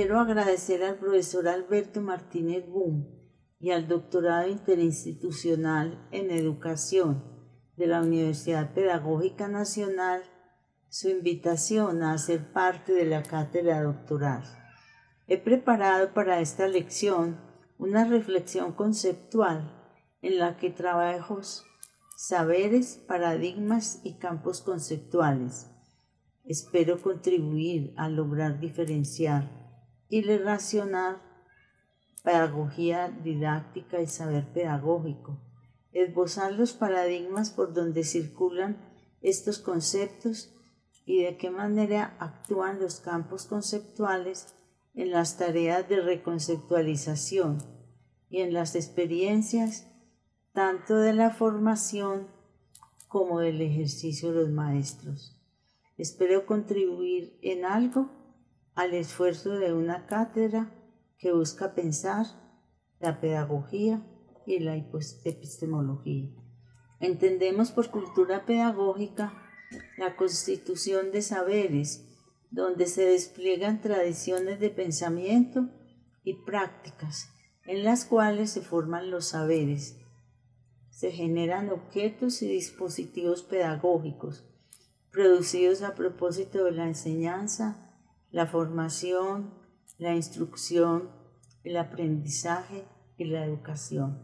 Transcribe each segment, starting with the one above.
quiero agradecer al profesor Alberto Martínez Boom y al doctorado interinstitucional en educación de la Universidad Pedagógica Nacional su invitación a ser parte de la cátedra doctoral. He preparado para esta lección una reflexión conceptual en la que trabajo saberes, paradigmas y campos conceptuales. Espero contribuir a lograr diferenciar y relacionar pedagogía didáctica y saber pedagógico, esbozar los paradigmas por donde circulan estos conceptos y de qué manera actúan los campos conceptuales en las tareas de reconceptualización y en las experiencias tanto de la formación como del ejercicio de los maestros. Espero contribuir en algo al esfuerzo de una cátedra que busca pensar la pedagogía y la epistemología. Entendemos por cultura pedagógica la constitución de saberes, donde se despliegan tradiciones de pensamiento y prácticas en las cuales se forman los saberes. Se generan objetos y dispositivos pedagógicos producidos a propósito de la enseñanza, la formación, la instrucción, el aprendizaje y la educación.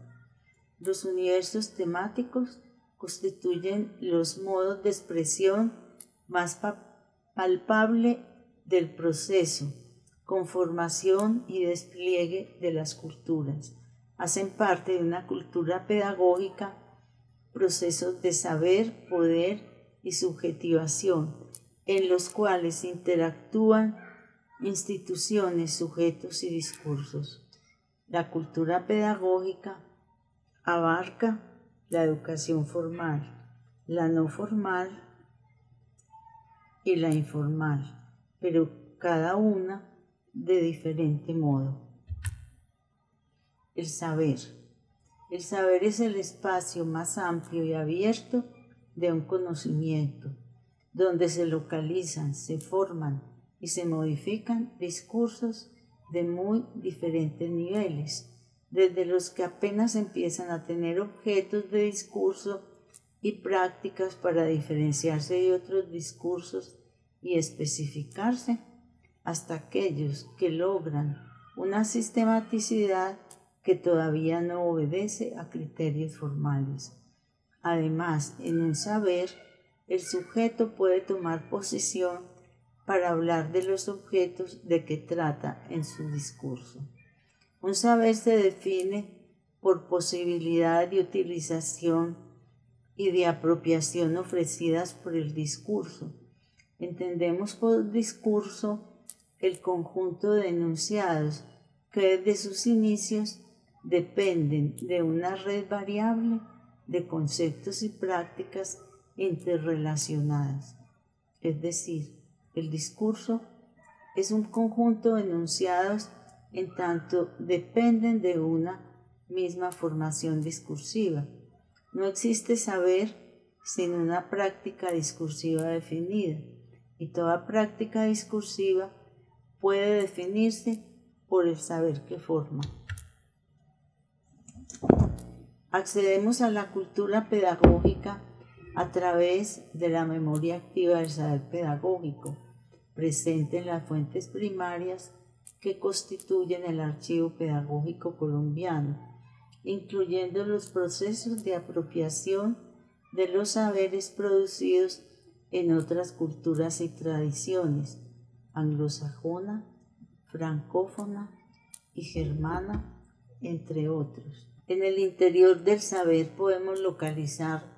Los universos temáticos constituyen los modos de expresión más palpable del proceso, conformación y despliegue de las culturas. Hacen parte de una cultura pedagógica, procesos de saber, poder y subjetivación, en los cuales interactúan instituciones, sujetos y discursos. La cultura pedagógica abarca la educación formal, la no formal y la informal, pero cada una de diferente modo. El saber. El saber es el espacio más amplio y abierto de un conocimiento, donde se localizan, se forman y se modifican discursos de muy diferentes niveles, desde los que apenas empiezan a tener objetos de discurso y prácticas para diferenciarse de otros discursos y especificarse, hasta aquellos que logran una sistematicidad que todavía no obedece a criterios formales. Además, en un saber, el sujeto puede tomar posición para hablar de los objetos de que trata en su discurso. Un saber se define por posibilidad de utilización y de apropiación ofrecidas por el discurso. Entendemos por discurso el conjunto de enunciados que desde sus inicios dependen de una red variable de conceptos y prácticas interrelacionadas, es decir, el discurso es un conjunto de enunciados en tanto dependen de una misma formación discursiva. No existe saber sin una práctica discursiva definida y toda práctica discursiva puede definirse por el saber que forma. Accedemos a la cultura pedagógica a través de la memoria activa del saber pedagógico presente en las fuentes primarias que constituyen el archivo pedagógico colombiano, incluyendo los procesos de apropiación de los saberes producidos en otras culturas y tradiciones, anglosajona, francófona y germana, entre otros. En el interior del saber podemos localizar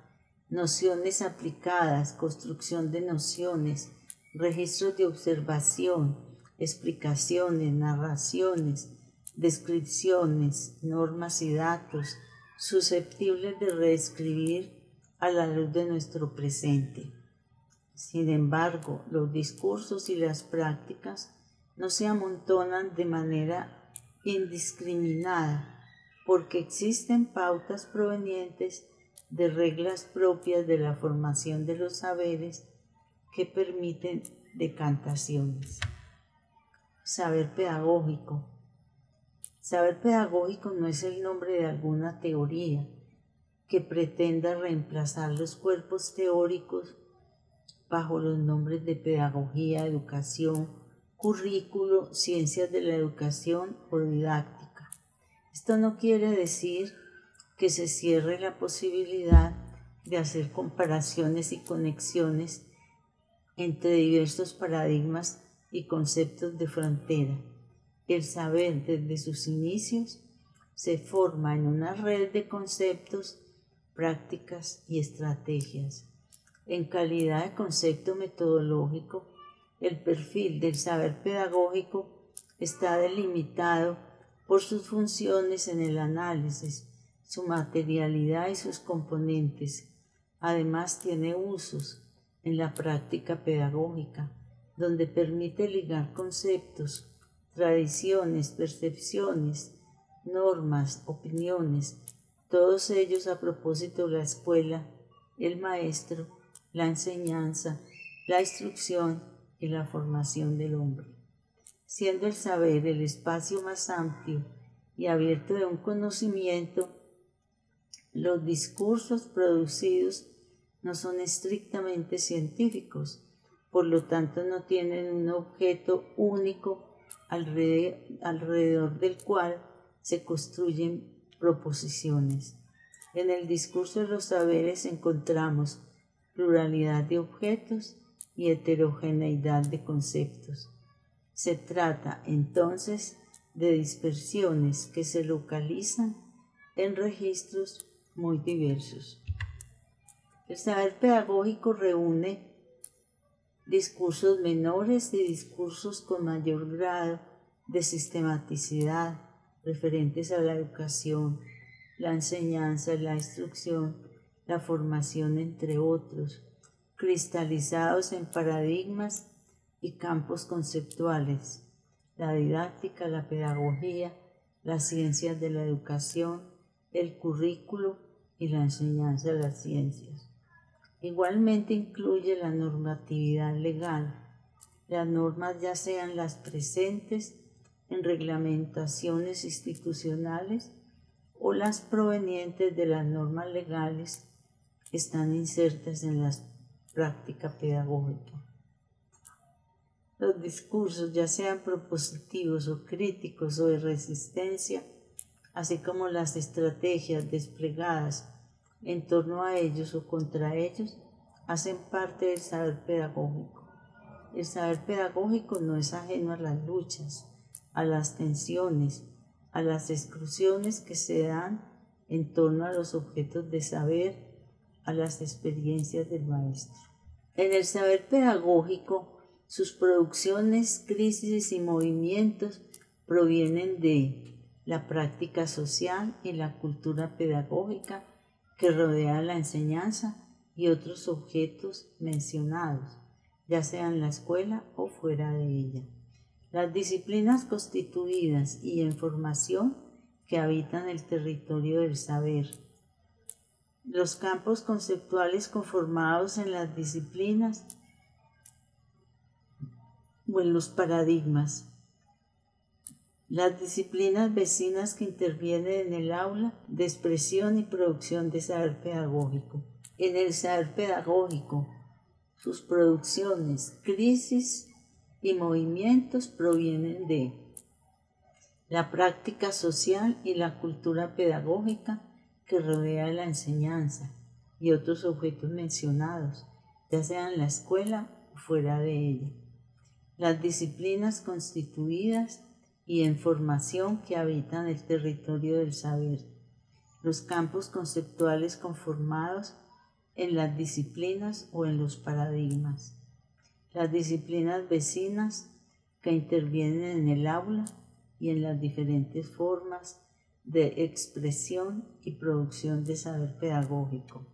nociones aplicadas, construcción de nociones, registros de observación, explicaciones, narraciones, descripciones, normas y datos susceptibles de reescribir a la luz de nuestro presente. Sin embargo, los discursos y las prácticas no se amontonan de manera indiscriminada porque existen pautas provenientes de reglas propias de la formación de los saberes que permiten decantaciones. saber pedagógico. Saber pedagógico no es el nombre de alguna teoría que pretenda reemplazar los cuerpos teóricos bajo los nombres de pedagogía, educación, currículo, ciencias de la educación o didáctica. Esto no quiere decir que se cierre la posibilidad de hacer comparaciones y conexiones entre diversos paradigmas y conceptos de frontera. El saber desde sus inicios se forma en una red de conceptos, prácticas y estrategias. En calidad de concepto metodológico, el perfil del saber pedagógico está delimitado por sus funciones en el análisis, su materialidad y sus componentes. Además tiene usos en la práctica pedagógica, donde permite ligar conceptos, tradiciones, percepciones, normas, opiniones, todos ellos a propósito de la escuela, el maestro, la enseñanza, la instrucción y la formación del hombre, siendo el saber el espacio más amplio y abierto de un conocimiento, los discursos producidos no son estrictamente científicos, por lo tanto no tienen un objeto único alrededor del cual se construyen proposiciones. En el discurso de los saberes encontramos pluralidad de objetos y heterogeneidad de conceptos. Se trata entonces de dispersiones que se localizan en registros muy diversos. El saber pedagógico reúne discursos menores y discursos con mayor grado de sistematicidad referentes a la educación, la enseñanza, la instrucción, la formación, entre otros, cristalizados en paradigmas y campos conceptuales, la didáctica, la pedagogía, las ciencias de la educación, el currículo y la enseñanza de las ciencias. Igualmente incluye la normatividad legal, las normas ya sean las presentes en reglamentaciones institucionales o las provenientes de las normas legales que están insertas en la práctica pedagógica. Los discursos, ya sean propositivos o críticos o de resistencia, así como las estrategias desplegadas en torno a ellos o contra ellos hacen parte del saber pedagógico. El saber pedagógico no es ajeno a las luchas, a las tensiones, a las exclusiones que se dan en torno a los objetos de saber, a las experiencias del maestro. En el saber pedagógico, sus producciones, crisis y movimientos provienen de la práctica social y la cultura pedagógica que rodea la enseñanza y otros objetos mencionados, ya sea en la escuela o fuera de ella. Las disciplinas constituidas y en formación que habitan el territorio del saber. Los campos conceptuales conformados en las disciplinas o en los paradigmas las disciplinas vecinas que intervienen en el aula de expresión y producción de saber pedagógico. En el saber pedagógico, sus producciones, crisis y movimientos provienen de la práctica social y la cultura pedagógica que rodea la enseñanza y otros objetos mencionados, ya sea en la escuela o fuera de ella. Las disciplinas constituidas y en formación que habitan el territorio del saber, los campos conceptuales conformados en las disciplinas o en los paradigmas, las disciplinas vecinas que intervienen en el aula y en las diferentes formas de expresión y producción de saber pedagógico.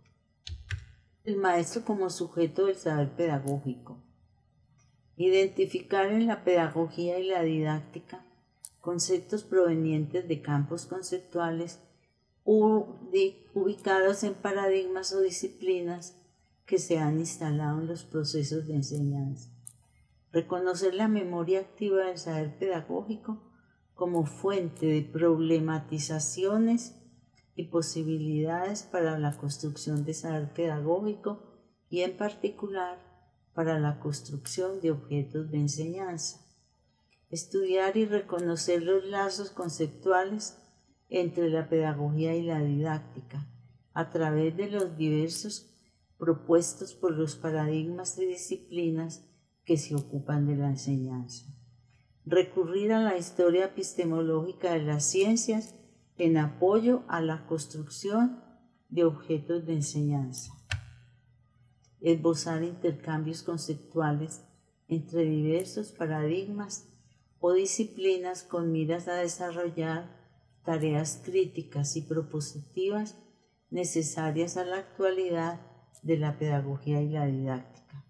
El maestro como sujeto del saber pedagógico. Identificar en la pedagogía y la didáctica conceptos provenientes de campos conceptuales ubicados en paradigmas o disciplinas que se han instalado en los procesos de enseñanza. reconocer la memoria activa del saber pedagógico como fuente de problematizaciones y posibilidades para la construcción de saber pedagógico y en particular para la construcción de objetos de enseñanza. Estudiar y reconocer los lazos conceptuales entre la pedagogía y la didáctica a través de los diversos propuestos por los paradigmas y disciplinas que se ocupan de la enseñanza. Recurrir a la historia epistemológica de las ciencias en apoyo a la construcción de objetos de enseñanza. Esbozar intercambios conceptuales entre diversos paradigmas o disciplinas con miras a desarrollar tareas críticas y propositivas necesarias a la actualidad de la pedagogía y la didáctica.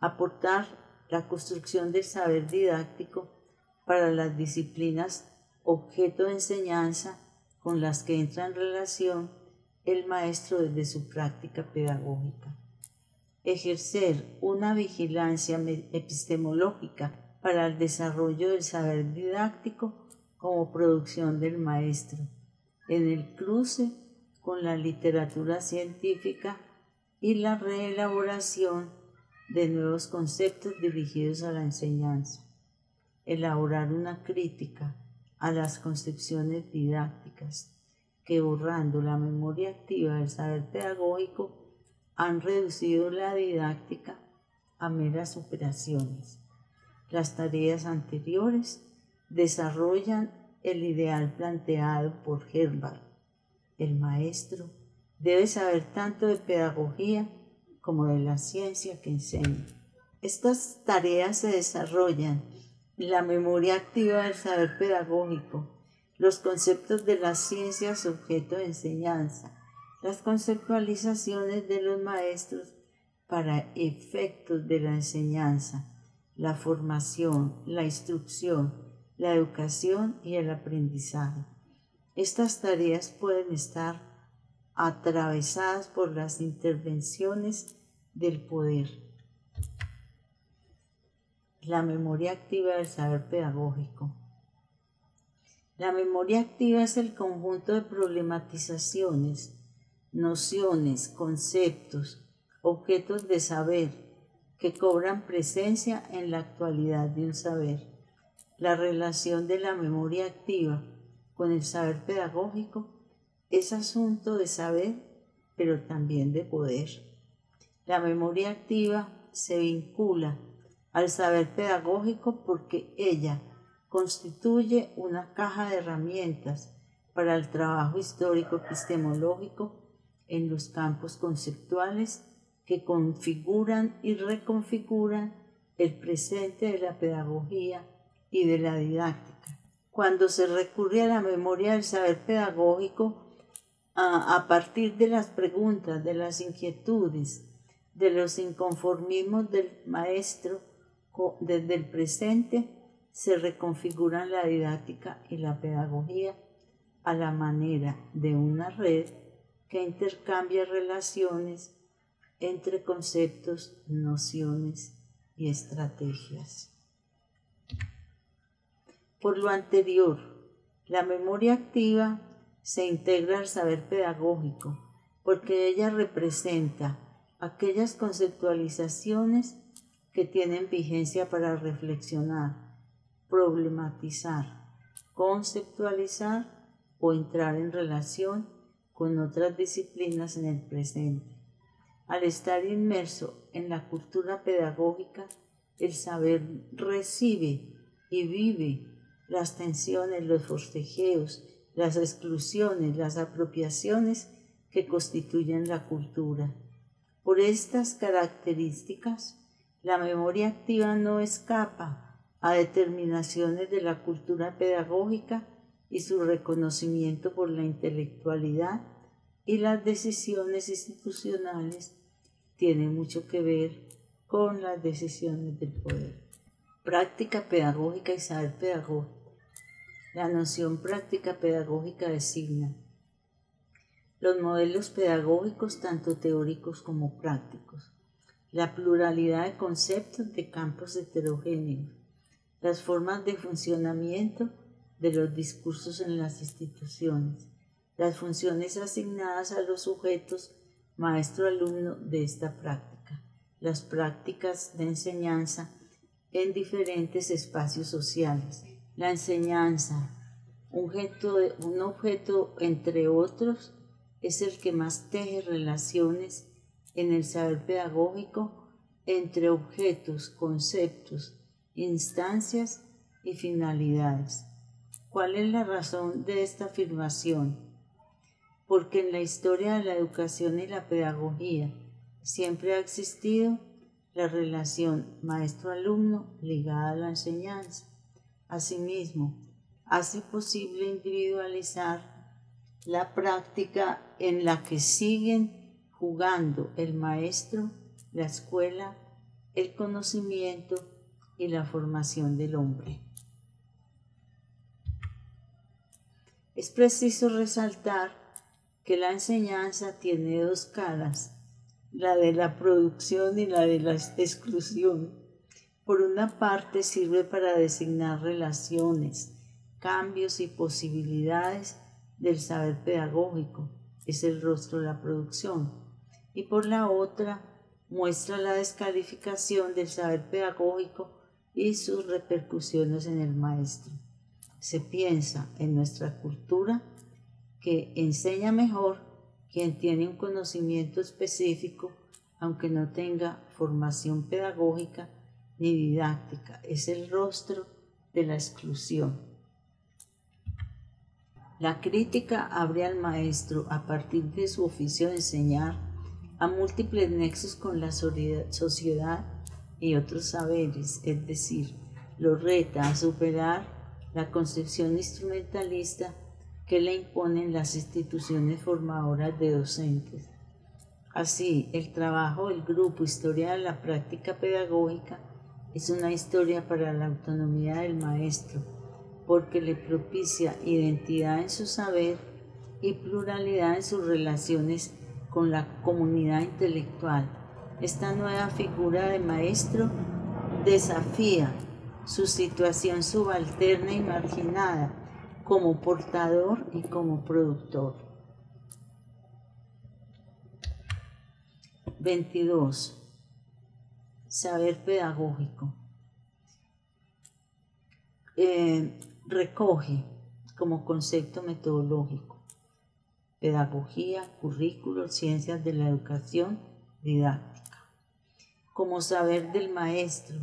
Aportar la construcción del saber didáctico para las disciplinas objeto de enseñanza con las que entra en relación el maestro desde su práctica pedagógica. Ejercer una vigilancia epistemológica para el desarrollo del saber didáctico como producción del maestro, en el cruce con la literatura científica y la reelaboración de nuevos conceptos dirigidos a la enseñanza. Elaborar una crítica a las concepciones didácticas que borrando la memoria activa del saber pedagógico han reducido la didáctica a meras operaciones. Las tareas anteriores desarrollan el ideal planteado por Herbert. El maestro debe saber tanto de pedagogía como de la ciencia que enseña. Estas tareas se desarrollan la memoria activa del saber pedagógico, los conceptos de las ciencias objeto de enseñanza, las conceptualizaciones de los maestros para efectos de la enseñanza, la formación, la instrucción, la educación y el aprendizaje. Estas tareas pueden estar atravesadas por las intervenciones del poder la memoria activa del saber pedagógico. La memoria activa es el conjunto de problematizaciones, nociones, conceptos, objetos de saber que cobran presencia en la actualidad de un saber. La relación de la memoria activa con el saber pedagógico es asunto de saber, pero también de poder. La memoria activa se vincula al saber pedagógico porque ella constituye una caja de herramientas para el trabajo histórico epistemológico en los campos conceptuales que configuran y reconfiguran el presente de la pedagogía y de la didáctica. Cuando se recurre a la memoria del saber pedagógico, a, partir de las preguntas, de las inquietudes, de los inconformismos del maestro, desde el presente se reconfiguran la didáctica y la pedagogía a la manera de una red que intercambia relaciones entre conceptos, nociones y estrategias. Por lo anterior, la memoria activa se integra al saber pedagógico porque ella representa aquellas conceptualizaciones que tienen vigencia para reflexionar, problematizar, conceptualizar o entrar en relación con otras disciplinas en el presente. Al estar inmerso en la cultura pedagógica, el saber recibe y vive las tensiones, los forcejeos, las exclusiones, las apropiaciones que constituyen la cultura. Por estas características, la memoria activa no escapa a determinaciones de la cultura pedagógica y su reconocimiento por la intelectualidad y las decisiones institucionales tiene mucho que ver con las decisiones del poder. Práctica pedagógica y saber pedagógico. La noción práctica pedagógica designa los modelos pedagógicos tanto teóricos como prácticos la pluralidad de conceptos de campos heterogéneos, las formas de funcionamiento de los discursos en las instituciones, las funciones asignadas a los sujetos maestro-alumno de esta práctica, las prácticas de enseñanza en diferentes espacios sociales, la enseñanza, un objeto, un objeto entre otros, es el que más teje relaciones en el saber pedagógico entre objetos, conceptos, instancias y finalidades. ¿Cuál es la razón de esta afirmación? Porque en la historia de la educación y la pedagogía siempre ha existido la relación maestro-alumno ligada a la enseñanza. Asimismo, hace posible individualizar la práctica en la que siguen jugando el maestro, la escuela, el conocimiento y la formación del hombre. Es preciso resaltar que la enseñanza tiene dos caras, la de la producción y la de la exclusión. Por una parte sirve para designar relaciones, cambios y posibilidades del saber pedagógico, es el rostro de la producción, y por la otra muestra la descalificación del saber pedagógico y sus repercusiones en el maestro. Se piensa en nuestra cultura que enseña mejor quien tiene un conocimiento específico, aunque no tenga formación pedagógica ni didáctica. Es el rostro de la exclusión. La crítica abre al maestro, a partir de su oficio de enseñar, a múltiples nexos con la sociedad y otros saberes, es decir, lo reta a superar la concepción instrumentalista que le imponen las instituciones formadoras de docentes. Así, el trabajo del grupo Historia de la Práctica Pedagógica es una historia para la autonomía del maestro, porque le propicia identidad en su saber y pluralidad en sus relaciones con la comunidad intelectual. Esta nueva figura de maestro desafía su situación subalterna y marginada como portador y como productor. 22. Saber pedagógico. Eh, recoge como concepto metodológico pedagogía, currículo, ciencias de la educación, didáctica. Como saber del maestro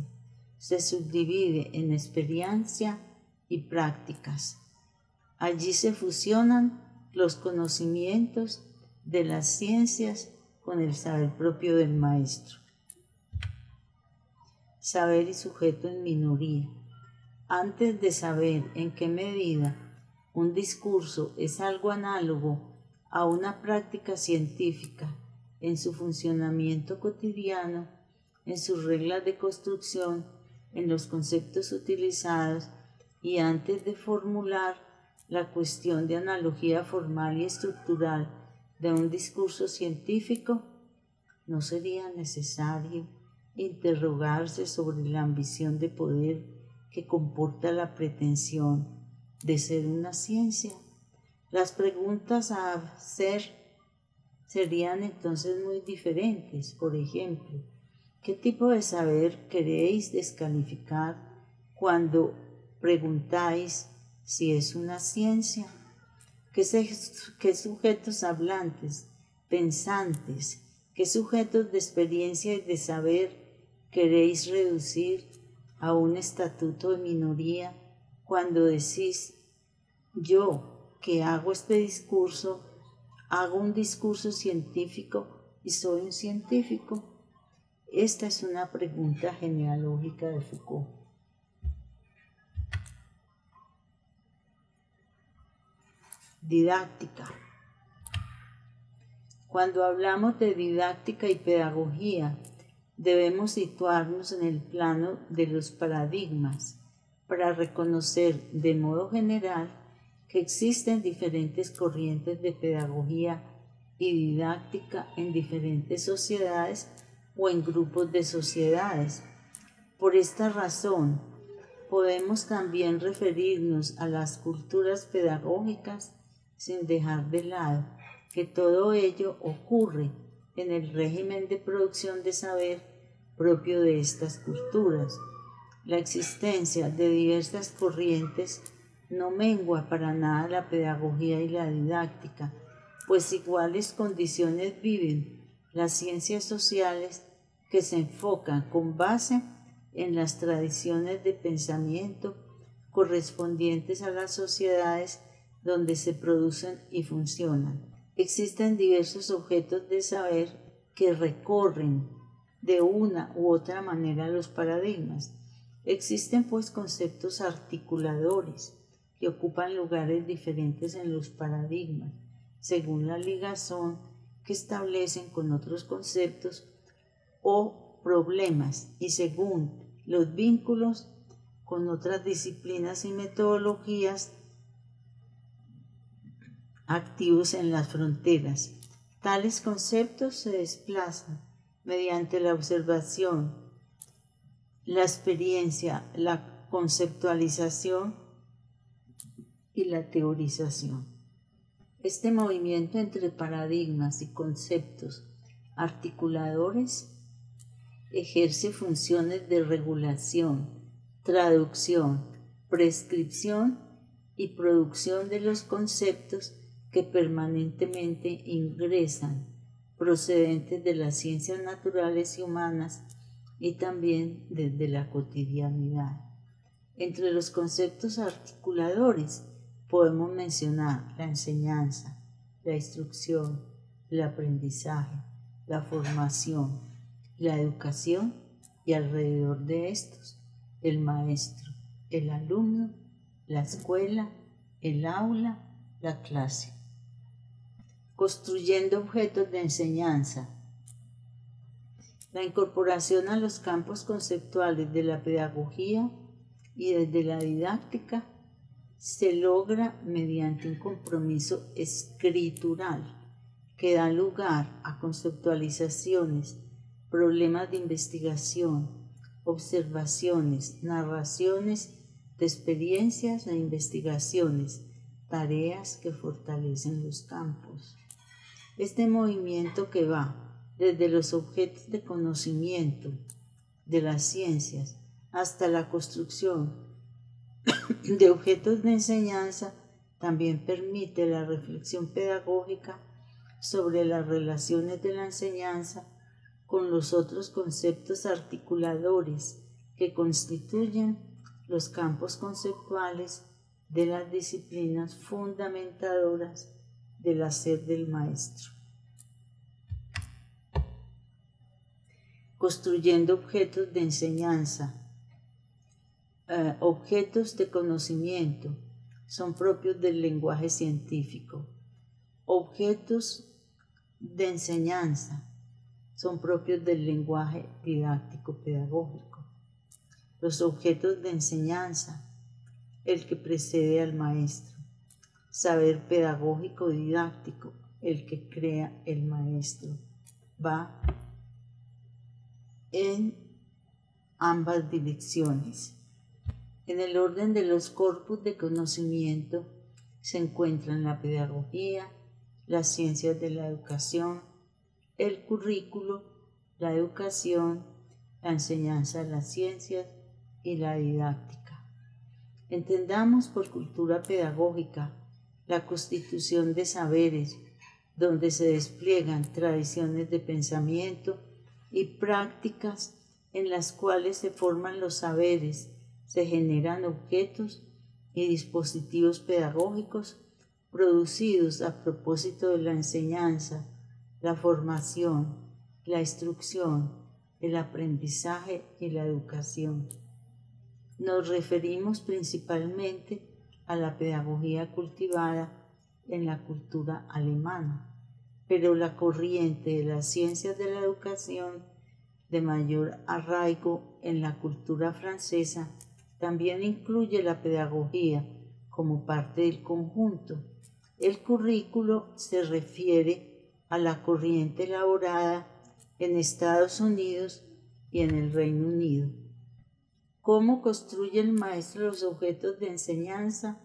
se subdivide en experiencia y prácticas. Allí se fusionan los conocimientos de las ciencias con el saber propio del maestro. Saber y sujeto en minoría antes de saber en qué medida un discurso es algo análogo a una práctica científica en su funcionamiento cotidiano, en sus reglas de construcción, en los conceptos utilizados y antes de formular la cuestión de analogía formal y estructural de un discurso científico, no sería necesario interrogarse sobre la ambición de poder que comporta la pretensión de ser una ciencia. Las preguntas a hacer serían entonces muy diferentes. Por ejemplo, ¿qué tipo de saber queréis descalificar cuando preguntáis si es una ciencia? ¿Qué, qué sujetos hablantes, pensantes, qué sujetos de experiencia y de saber queréis reducir a un estatuto de minoría cuando decís, yo que hago este discurso, hago un discurso científico y soy un científico? Esta es una pregunta genealógica de Foucault. Didáctica. Cuando hablamos de didáctica y pedagogía, debemos situarnos en el plano de los paradigmas para reconocer de modo general que existen diferentes corrientes de pedagogía y didáctica en diferentes sociedades o en grupos de sociedades. Por esta razón, podemos también referirnos a las culturas pedagógicas sin dejar de lado que todo ello ocurre en el régimen de producción de saber propio de estas culturas. La existencia de diversas corrientes no mengua para nada la pedagogía y la didáctica, pues iguales condiciones viven las ciencias sociales que se enfocan con base en las tradiciones de pensamiento correspondientes a las sociedades donde se producen y funcionan. Existen diversos objetos de saber que recorren de una u otra manera los paradigmas. Existen pues conceptos articuladores que ocupan lugares diferentes en los paradigmas, según la ligazón que establecen con otros conceptos o problemas y según los vínculos con otras disciplinas y metodologías activos en las fronteras. Tales conceptos se desplazan mediante la observación, la experiencia, la conceptualización y la teorización. Este movimiento entre paradigmas y conceptos articuladores ejerce funciones de regulación, traducción, prescripción y producción de los conceptos que permanentemente ingresan procedentes de las ciencias naturales y humanas y también desde la cotidianidad. Entre los conceptos articuladores podemos mencionar la enseñanza, la instrucción, el aprendizaje, la formación, la educación y alrededor de estos el maestro, el alumno, la escuela, el aula, la clase. Construyendo objetos de enseñanza. La incorporación a los campos conceptuales de la pedagogía y desde la didáctica se logra mediante un compromiso escritural que da lugar a conceptualizaciones, problemas de investigación, observaciones, narraciones de experiencias e investigaciones, tareas que fortalecen los campos. Este movimiento que va desde los objetos de conocimiento de las ciencias hasta la construcción de objetos de enseñanza también permite la reflexión pedagógica sobre las relaciones de la enseñanza con los otros conceptos articuladores que constituyen los campos conceptuales de las disciplinas fundamentadoras del hacer del maestro. Construyendo objetos de enseñanza eh, objetos de conocimiento son propios del lenguaje científico. Objetos de enseñanza son propios del lenguaje didáctico pedagógico. Los objetos de enseñanza, el que precede al maestro. Saber pedagógico didáctico, el que crea el maestro. Va en ambas direcciones. En el orden de los corpus de conocimiento se encuentran la pedagogía, las ciencias de la educación, el currículo, la educación, la enseñanza de las ciencias y la didáctica. Entendamos por cultura pedagógica la constitución de saberes, donde se despliegan tradiciones de pensamiento y prácticas en las cuales se forman los saberes se generan objetos y dispositivos pedagógicos producidos a propósito de la enseñanza, la formación, la instrucción, el aprendizaje y la educación. Nos referimos principalmente a la pedagogía cultivada en la cultura alemana, pero la corriente de las ciencias de la educación de mayor arraigo en la cultura francesa también incluye la pedagogía como parte del conjunto. El currículo se refiere a la corriente elaborada en Estados Unidos y en el Reino Unido. ¿Cómo construye el maestro los objetos de enseñanza?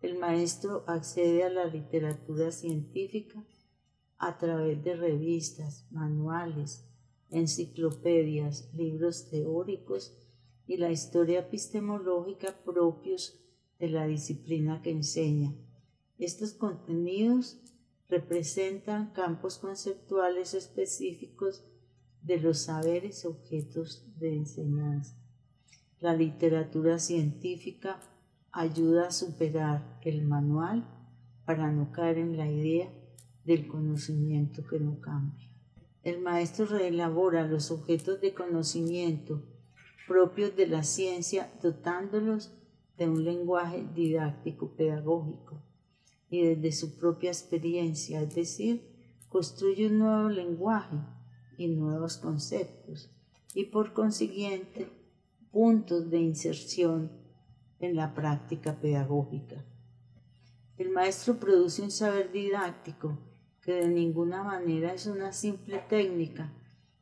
El maestro accede a la literatura científica a través de revistas, manuales, enciclopedias, libros teóricos y la historia epistemológica propios de la disciplina que enseña. Estos contenidos representan campos conceptuales específicos de los saberes objetos de enseñanza. La literatura científica ayuda a superar el manual para no caer en la idea del conocimiento que no cambia. El maestro reelabora los objetos de conocimiento propios de la ciencia dotándolos de un lenguaje didáctico pedagógico y desde su propia experiencia, es decir, construye un nuevo lenguaje y nuevos conceptos y por consiguiente puntos de inserción en la práctica pedagógica. El maestro produce un saber didáctico que de ninguna manera es una simple técnica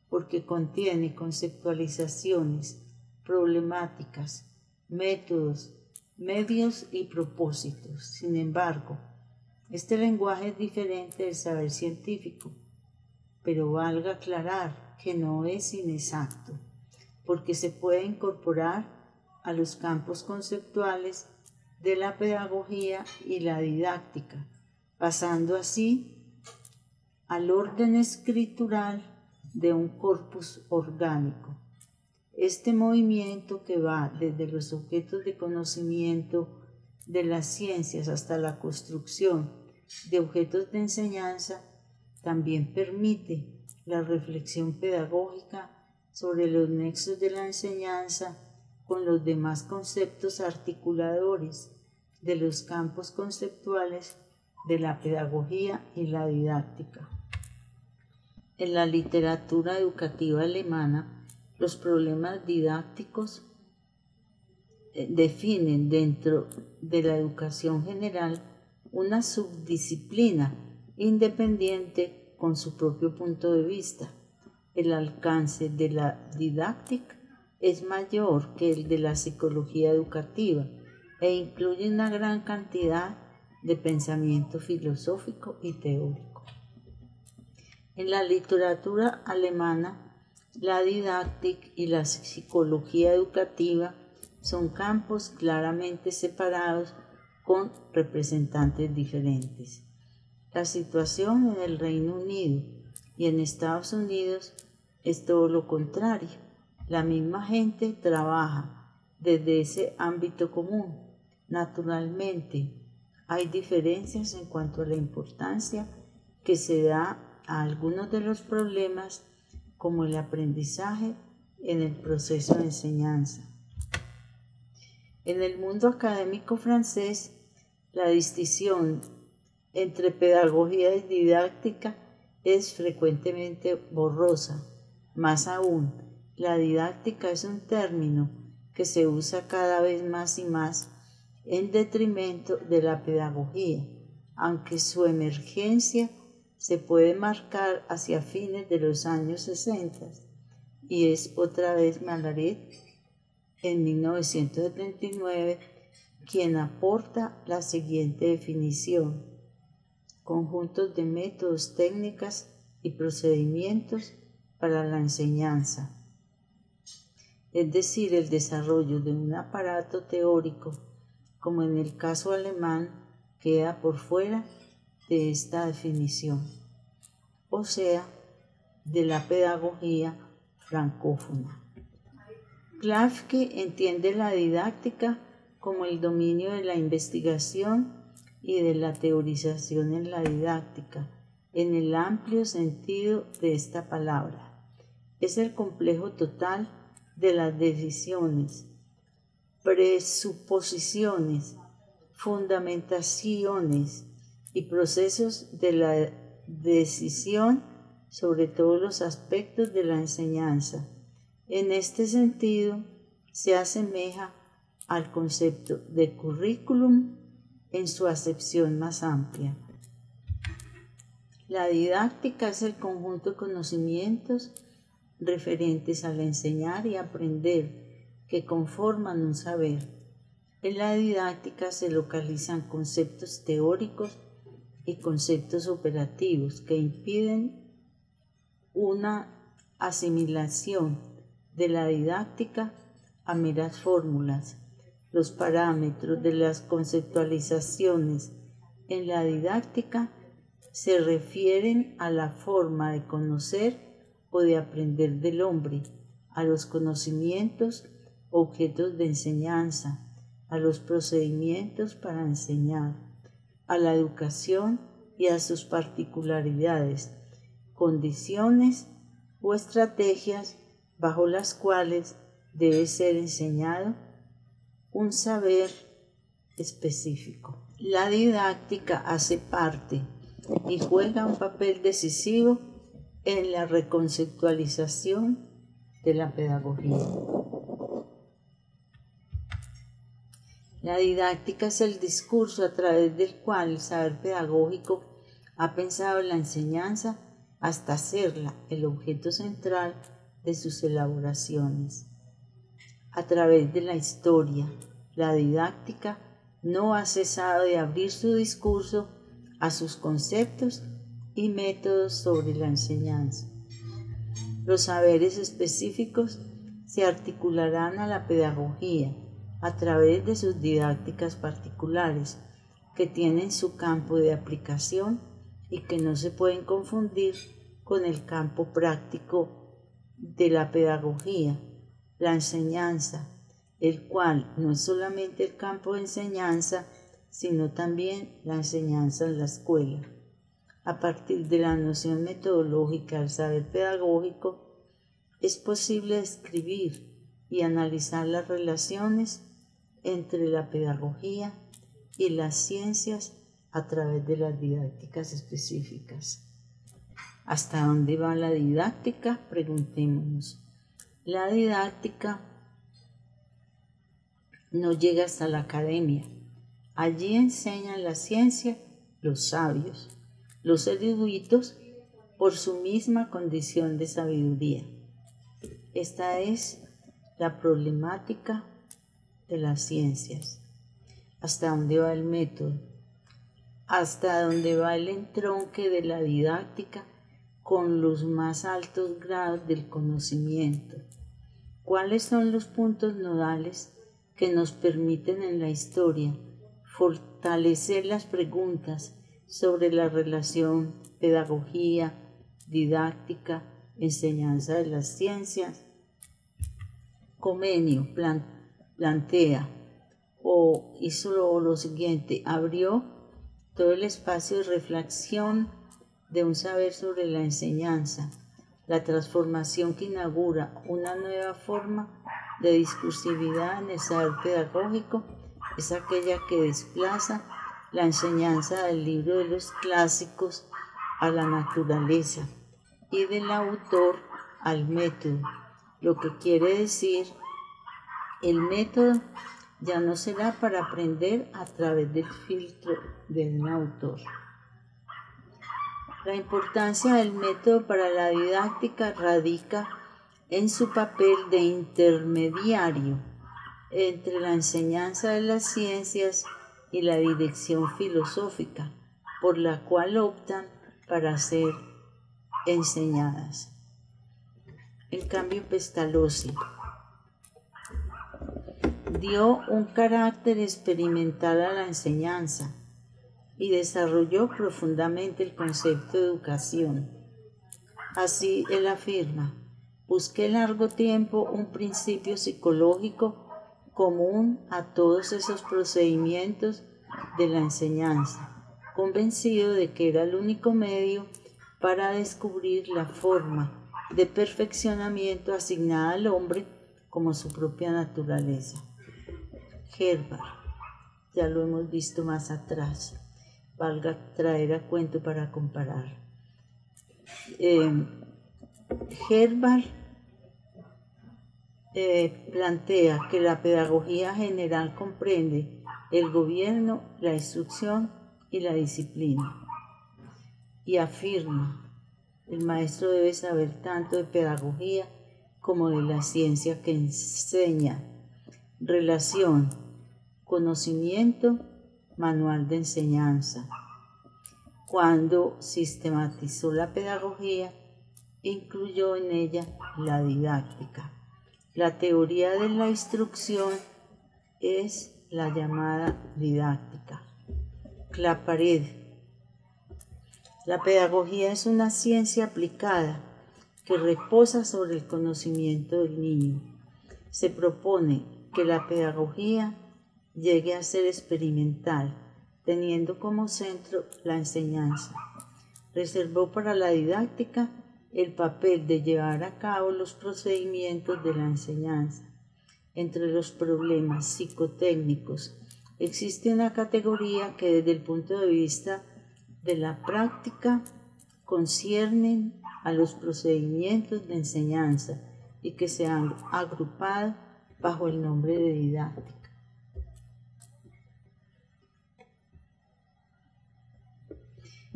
porque contiene conceptualizaciones, problemáticas, métodos, medios y propósitos. Sin embargo, este lenguaje es diferente del saber científico, pero valga aclarar que no es inexacto, porque se puede incorporar a los campos conceptuales de la pedagogía y la didáctica, pasando así al orden escritural de un corpus orgánico. Este movimiento que va desde los objetos de conocimiento de las ciencias hasta la construcción de objetos de enseñanza también permite la reflexión pedagógica sobre los nexos de la enseñanza con los demás conceptos articuladores de los campos conceptuales de la pedagogía y la didáctica. En la literatura educativa alemana, los problemas didácticos eh, definen dentro de la educación general una subdisciplina independiente con su propio punto de vista. El alcance de la didáctica es mayor que el de la psicología educativa e incluye una gran cantidad de pensamiento filosófico y teórico. En la literatura alemana la didáctica y la psicología educativa son campos claramente separados con representantes diferentes. La situación en el Reino Unido y en Estados Unidos es todo lo contrario. La misma gente trabaja desde ese ámbito común. Naturalmente, hay diferencias en cuanto a la importancia que se da a algunos de los problemas como el aprendizaje en el proceso de enseñanza. En el mundo académico francés, la distinción entre pedagogía y didáctica es frecuentemente borrosa. Más aún, la didáctica es un término que se usa cada vez más y más en detrimento de la pedagogía, aunque su emergencia se puede marcar hacia fines de los años 60 y es otra vez Malaret en 1979 quien aporta la siguiente definición. Conjuntos de métodos, técnicas y procedimientos para la enseñanza. Es decir, el desarrollo de un aparato teórico, como en el caso alemán, queda por fuera de esta definición, o sea, de la pedagogía francófona. Klafke entiende la didáctica como el dominio de la investigación y de la teorización en la didáctica, en el amplio sentido de esta palabra. Es el complejo total de las decisiones, presuposiciones, fundamentaciones, y procesos de la decisión sobre todos los aspectos de la enseñanza. En este sentido, se asemeja al concepto de currículum en su acepción más amplia. La didáctica es el conjunto de conocimientos referentes al enseñar y aprender que conforman un saber. En la didáctica se localizan conceptos teóricos y conceptos operativos que impiden una asimilación de la didáctica a meras fórmulas. Los parámetros de las conceptualizaciones en la didáctica se refieren a la forma de conocer o de aprender del hombre, a los conocimientos, objetos de enseñanza, a los procedimientos para enseñar, a la educación y a sus particularidades, condiciones o estrategias bajo las cuales debe ser enseñado un saber específico. La didáctica hace parte y juega un papel decisivo en la reconceptualización de la pedagogía. La didáctica es el discurso a través del cual el saber pedagógico ha pensado la enseñanza hasta hacerla el objeto central de sus elaboraciones. A través de la historia, la didáctica no ha cesado de abrir su discurso a sus conceptos y métodos sobre la enseñanza. Los saberes específicos se articularán a la pedagogía a través de sus didácticas particulares que tienen su campo de aplicación y que no se pueden confundir con el campo práctico de la pedagogía, la enseñanza, el cual no es solamente el campo de enseñanza, sino también la enseñanza en la escuela. A partir de la noción metodológica del saber pedagógico, es posible describir y analizar las relaciones entre la pedagogía y las ciencias a través de las didácticas específicas. ¿Hasta dónde va la didáctica? Preguntémonos. La didáctica no llega hasta la academia, Allí enseñan la ciencia los sabios, los eruditos, por su misma condición de sabiduría. Esta es la problemática de las ciencias. ¿Hasta dónde va el método? ¿Hasta dónde va el entronque de la didáctica con los más altos grados del conocimiento? ¿Cuáles son los puntos nodales que nos permiten en la historia fortalecer las preguntas sobre la relación pedagogía, didáctica, enseñanza de las ciencias. Comenio plantea o hizo lo siguiente, abrió todo el espacio de reflexión de un saber sobre la enseñanza, la transformación que inaugura una nueva forma de discursividad en el saber pedagógico es aquella que desplaza la enseñanza del libro de los clásicos a la naturaleza y del autor al método, lo que quiere decir el método ya no será para aprender a través del filtro de un autor. La importancia del método para la didáctica radica en su papel de intermediario entre la enseñanza de las ciencias y la dirección filosófica, por la cual optan para ser enseñadas. En cambio, Pestalozzi dio un carácter experimental a la enseñanza y desarrolló profundamente el concepto de educación. Así él afirma, busqué largo tiempo un principio psicológico común a todos esos procedimientos de la enseñanza, convencido de que era el único medio para descubrir la forma de perfeccionamiento asignada al hombre como su propia naturaleza. Herbert, ya lo hemos visto más atrás, valga traer a cuento para comparar. Herbert eh, plantea que la pedagogía general comprende el gobierno, la instrucción y la disciplina. y afirma, el maestro debe saber tanto de pedagogía como de la ciencia que enseña. Relación, conocimiento, manual de enseñanza. Cuando sistematizó la pedagogía, incluyó en ella la didáctica. La teoría de la instrucción es la llamada didáctica. Clapared. La pedagogía es una ciencia aplicada que reposa sobre el conocimiento del niño. Se propone que la pedagogía llegue a ser experimental, teniendo como centro la enseñanza. Reservó para la didáctica el papel de llevar a cabo los procedimientos de la enseñanza. Entre los problemas psicotécnicos existe una categoría que desde el punto de vista de la práctica conciernen a los procedimientos de enseñanza y que se han agrupado bajo el nombre de didáctica.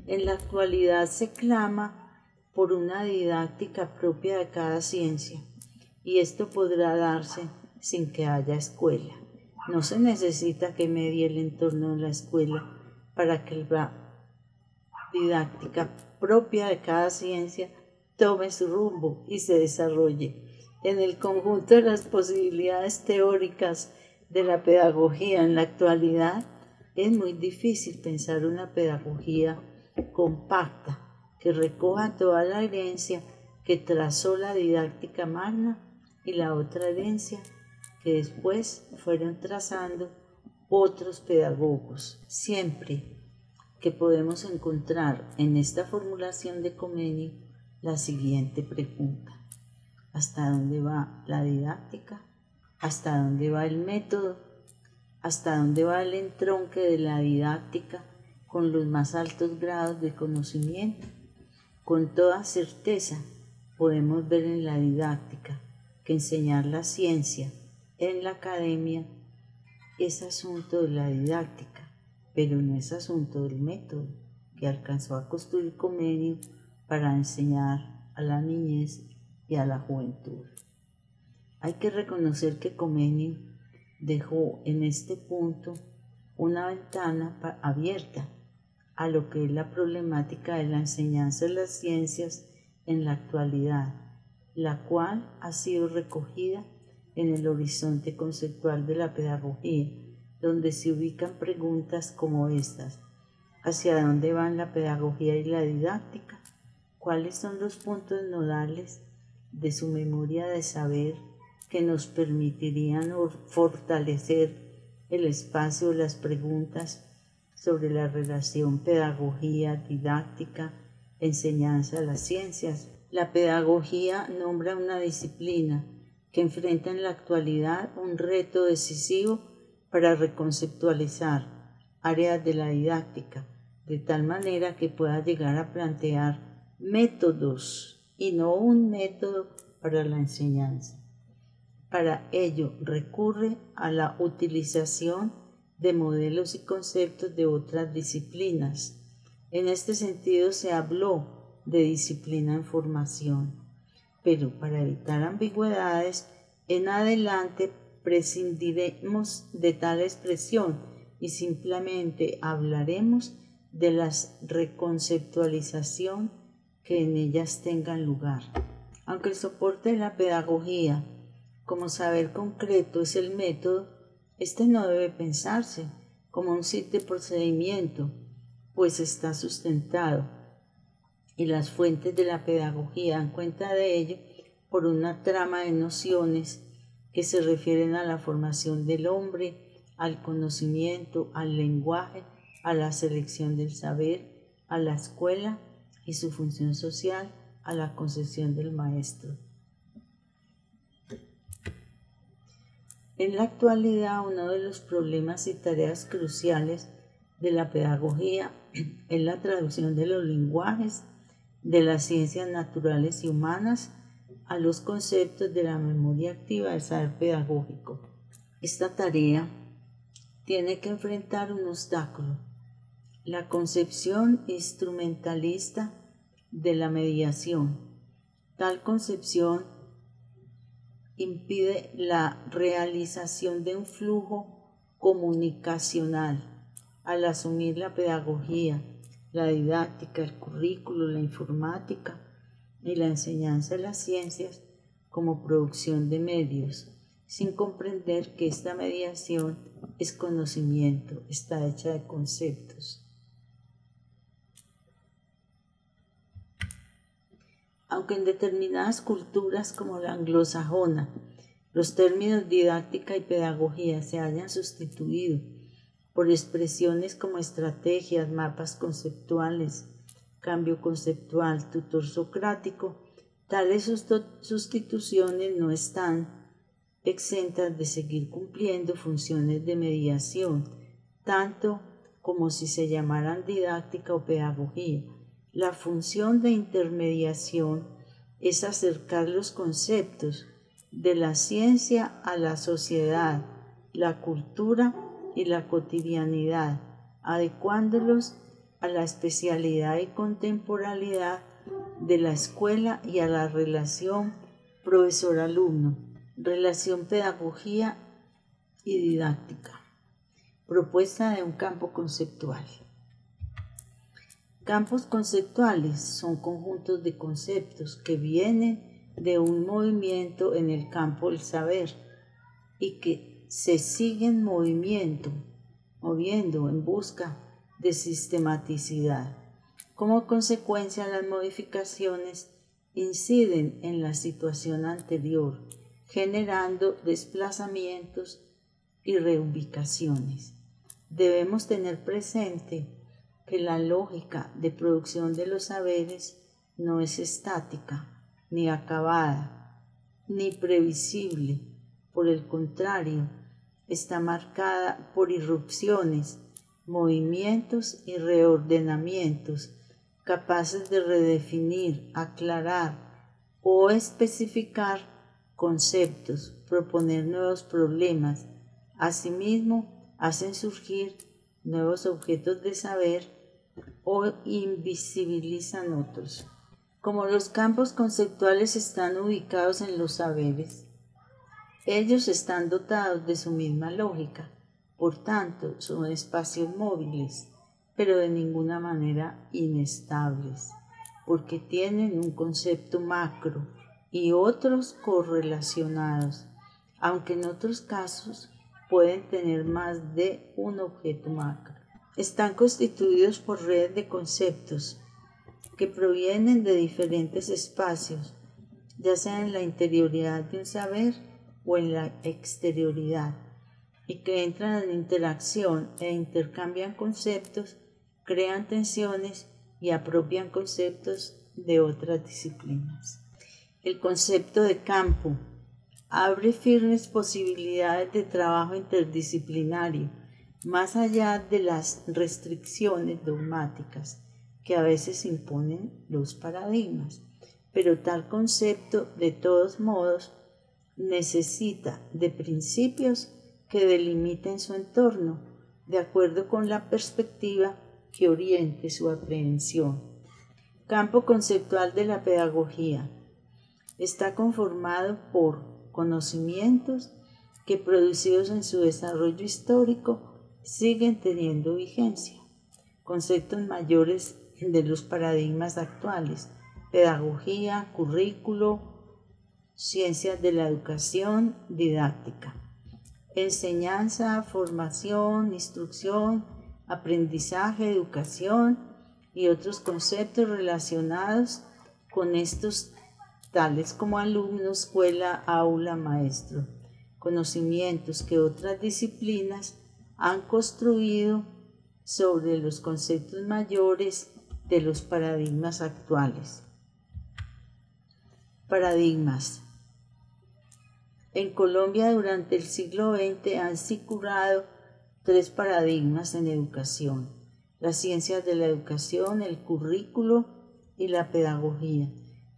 En la actualidad se clama por una didáctica propia de cada ciencia, y esto podrá darse sin que haya escuela. No se necesita que medie el entorno de la escuela para que la didáctica propia de cada ciencia tome su rumbo y se desarrolle. En el conjunto de las posibilidades teóricas de la pedagogía en la actualidad, es muy difícil pensar una pedagogía compacta que recoja toda la herencia que trazó la didáctica magna y la otra herencia que después fueron trazando otros pedagogos. Siempre que podemos encontrar en esta formulación de Comenio la siguiente pregunta. ¿Hasta dónde va la didáctica? ¿Hasta dónde va el método? ¿Hasta dónde va el entronque de la didáctica con los más altos grados de conocimiento? Con toda certeza podemos ver en la didáctica que enseñar la ciencia en la academia es asunto de la didáctica, pero no es asunto del método que alcanzó a construir Comenio para enseñar a la niñez y a la juventud. Hay que reconocer que Comenio dejó en este punto una ventana abierta a lo que es la problemática de la enseñanza de las ciencias en la actualidad, la cual ha sido recogida en el horizonte conceptual de la pedagogía, donde se ubican preguntas como estas. ¿Hacia dónde van la pedagogía y la didáctica? ¿Cuáles son los puntos nodales de su memoria de saber que nos permitirían fortalecer el espacio de las preguntas sobre la relación pedagogía, didáctica, enseñanza de las ciencias. La pedagogía nombra una disciplina que enfrenta en la actualidad un reto decisivo para reconceptualizar áreas de la didáctica, de tal manera que pueda llegar a plantear métodos y no un método para la enseñanza. Para ello recurre a la utilización de modelos y conceptos de otras disciplinas. En este sentido se habló de disciplina en formación, pero para evitar ambigüedades, en adelante prescindiremos de tal expresión y simplemente hablaremos de la reconceptualización que en ellas tengan lugar. Aunque el soporte de la pedagogía como saber concreto es el método, este no debe pensarse como un simple procedimiento, pues está sustentado y las fuentes de la pedagogía dan cuenta de ello por una trama de nociones que se refieren a la formación del hombre, al conocimiento, al lenguaje, a la selección del saber, a la escuela y su función social, a la concepción del maestro. En la actualidad, uno de los problemas y tareas cruciales de la pedagogía es la traducción de los lenguajes de las ciencias naturales y humanas a los conceptos de la memoria activa del saber pedagógico. Esta tarea tiene que enfrentar un obstáculo, La concepción instrumentalista de la mediación. Tal concepción impide la realización de un flujo comunicacional al asumir la pedagogía, la didáctica, el currículo, la informática y la enseñanza de las ciencias como producción de medios, sin comprender que esta mediación es conocimiento, está hecha de conceptos. Aunque en determinadas culturas como la anglosajona, los términos didáctica y pedagogía se hayan sustituido por expresiones como estrategias, mapas conceptuales, cambio conceptual, tutor socrático, tales sustituciones no están exentas de seguir cumpliendo funciones de mediación, tanto como si se llamaran didáctica o pedagogía. La función de intermediación es acercar los conceptos de la ciencia a la sociedad, la cultura y la cotidianidad, adecuándolos a la especialidad y contemporaneidad de la escuela y a la relación profesor-alumno, relación pedagogía y didáctica. Propuesta de un campo conceptual. Campos conceptuales son conjuntos de conceptos que vienen de un movimiento en el campo del saber y que se siguen movimiento, moviendo en busca de sistematicidad. Como consecuencia, las modificaciones inciden en la situación anterior, generando desplazamientos y reubicaciones. Debemos tener presente que la lógica de producción de los saberes no es estática, ni acabada, ni previsible. Por el contrario, está marcada por irrupciones, movimientos y reordenamientos capaces de redefinir, aclarar o especificar conceptos, proponer nuevos problemas. Asimismo, hacen surgir nuevos objetos de saber o invisibilizan otros. Como los campos conceptuales están ubicados en los saberes, ellos están dotados de su misma lógica, por tanto son espacios móviles, pero de ninguna manera inestables, porque tienen un concepto macro y otros correlacionados, aunque en otros casos pueden tener más de un objeto macro. Están constituidos por redes de conceptos que provienen de diferentes espacios, ya sea en la interioridad de un saber o en la exterioridad y que entran en interacción e intercambian conceptos, crean tensiones y apropian conceptos de otras disciplinas. El concepto de campo abre firmes posibilidades de trabajo interdisciplinario, más allá de las restricciones dogmáticas que a veces imponen los paradigmas. Pero tal concepto, de todos modos, necesita de principios que delimiten su entorno, de acuerdo con la perspectiva que oriente su aprehensión. Campo conceptual de la pedagogía. Está conformado por conocimientos que producidos en su desarrollo histórico siguen teniendo vigencia, conceptos mayores de los paradigmas actuales, pedagogía, currículo, ciencias de la educación didáctica, enseñanza, formación, instrucción, aprendizaje, educación y otros conceptos relacionados con estos tales como alumno, escuela, aula, maestro, conocimientos que otras disciplinas han construido sobre los conceptos mayores de los paradigmas actuales. Paradigmas. En Colombia durante el siglo XX han circulado tres paradigmas en educación, las ciencias de la educación, el currículo y la pedagogía.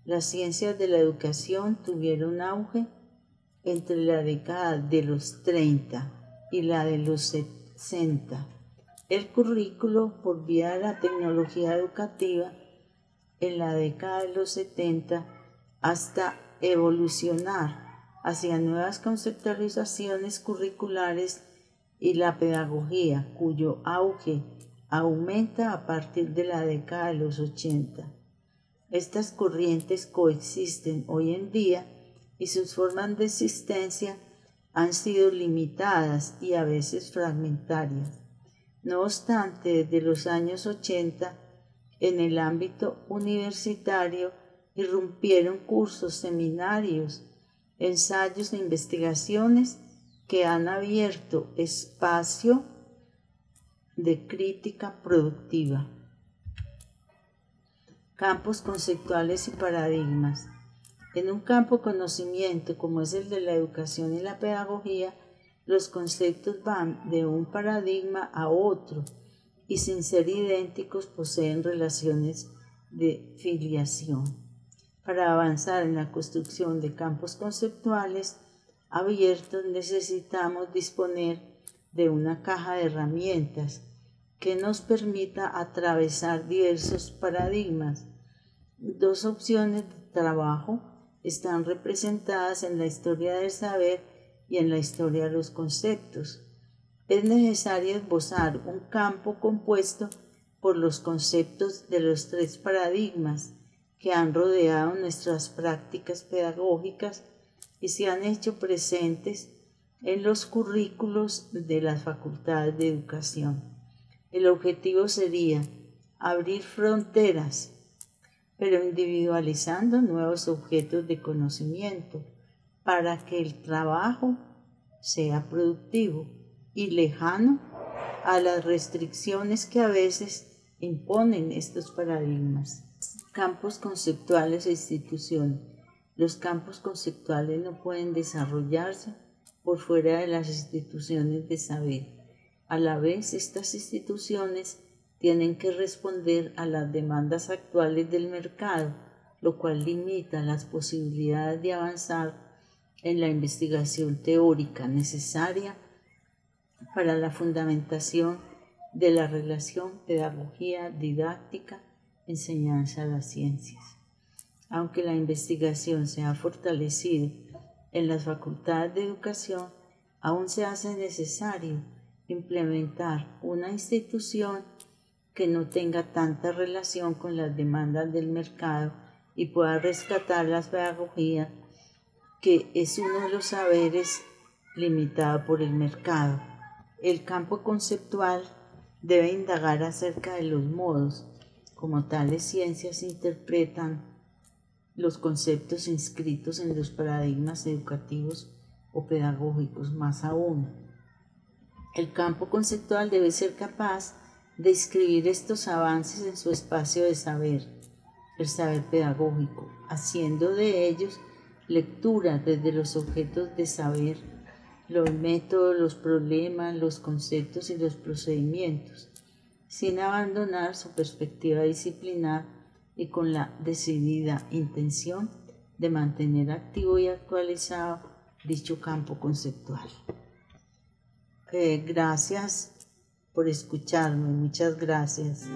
Las ciencias de la educación tuvieron auge entre la década de los 30 y la de los 60 el currículo por vía de la tecnología educativa en la década de los 70 hasta evolucionar hacia nuevas conceptualizaciones curriculares y la pedagogía, cuyo auge aumenta a partir de la década de los 80. Estas corrientes coexisten hoy en día y sus formas de existencia han sido limitadas y a veces fragmentarias. No obstante, desde los años 80, en el ámbito universitario, irrumpieron cursos, seminarios, ensayos e investigaciones que han abierto espacio de crítica productiva. Campos conceptuales y paradigmas. En un campo conocimiento como es el de la educación y la pedagogía, los conceptos van de un paradigma a otro y sin ser idénticos poseen relaciones de filiación. Para avanzar en la construcción de campos conceptuales abiertos necesitamos disponer de una caja de herramientas que nos permita atravesar diversos paradigmas. Dos opciones de trabajo están representadas en la historia del saber y en la historia de los conceptos. Es necesario esbozar un campo compuesto por los conceptos de los tres paradigmas que han rodeado nuestras prácticas pedagógicas y se han hecho presentes en los currículos de las facultades de educación. El objetivo sería abrir fronteras, pero individualizando nuevos objetos de conocimiento para que el trabajo sea productivo y lejano a las restricciones que a veces imponen estos paradigmas. Campos conceptuales e instituciones. Los campos conceptuales no pueden desarrollarse por fuera de las instituciones de saber. A la vez, estas instituciones tienen que responder a las demandas actuales del mercado, lo cual limita las posibilidades de avanzar en la investigación teórica necesaria para la fundamentación de la relación pedagogía didáctica enseñanza a las ciencias. Aunque la investigación se ha fortalecido en las facultades de educación, aún se hace necesario implementar una institución que no tenga tanta relación con las demandas del mercado y pueda rescatar las pedagogías, que es uno de los saberes limitado por el mercado. El campo conceptual debe indagar acerca de los modos como tales ciencias interpretan los conceptos inscritos en los paradigmas educativos o pedagógicos más aún. El campo conceptual debe ser capaz de inscribir estos avances en su espacio de saber, el saber pedagógico, haciendo de ellos lectura desde los objetos de saber, los métodos, los problemas, los conceptos y los procedimientos, sin abandonar su perspectiva disciplinar y con la decidida intención de mantener activo y actualizado dicho campo conceptual. Eh, gracias por escucharme, muchas gracias.